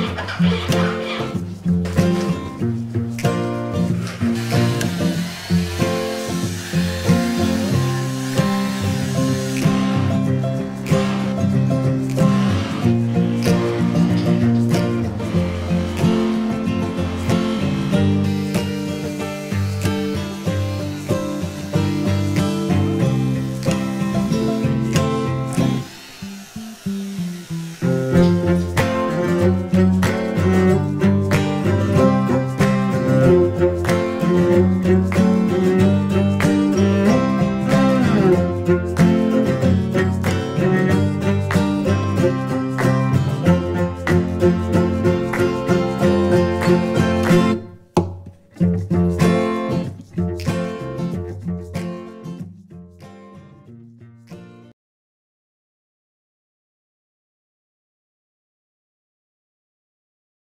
thank mm -hmm. you you